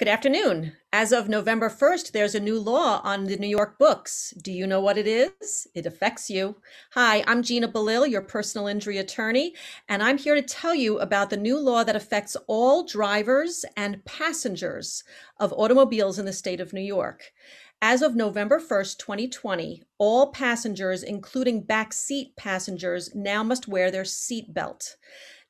Good afternoon. As of November 1st, there's a new law on the New York books. Do you know what it is? It affects you. Hi, I'm Jeena Belil, your personal injury attorney, and I'm here to tell you about the new law that affects all drivers and passengers of automobiles in the state of New York. As of November 1st, 2020, all passengers, including backseat passengers, now must wear their seat belt.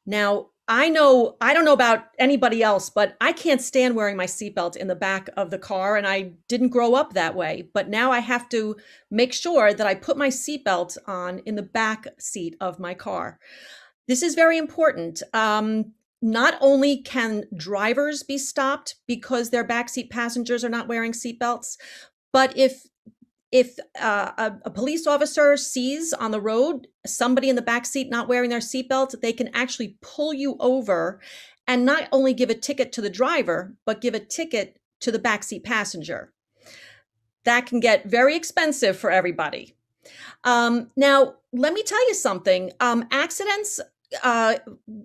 Now, I know, I don't know about anybody else, but I can't stand wearing my seatbelt in the back of the car. And I didn't grow up that way. But now I have to make sure that I put my seatbelt on in the back seat of my car. This is very important. Um, not only can drivers be stopped because their backseat passengers are not wearing seatbelts, but if if uh, a, a, police officer sees on the road somebody in the back seat not wearing their seatbelt, they can actually pull you over and not only give a ticket to the driver, but give a ticket to the backseat passenger. That can get very expensive for everybody. Um, now, let me tell you something. Um, accidents uh,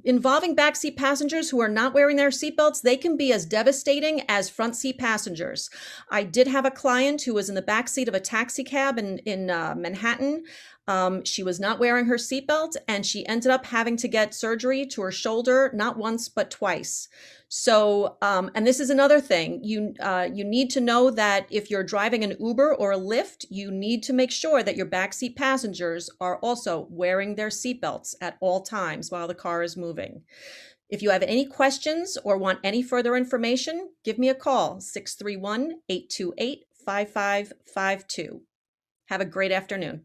involving backseat passengers who are not wearing their seatbelts, they can be as devastating as front seat passengers. I did have a client who was in the backseat of a taxi cab in in uh, Manhattan. Um, she was not wearing her seatbelt, and she ended up having to get surgery to her shoulder, not once but twice. So, um, and this is another thing you uh, you need to know that if you're driving an Uber or a Lyft, you need to make sure that your backseat passengers are also wearing their seatbelts at all times while the car is moving. If you have any questions or want any further information, give me a call 631 828 5552. Have a great afternoon.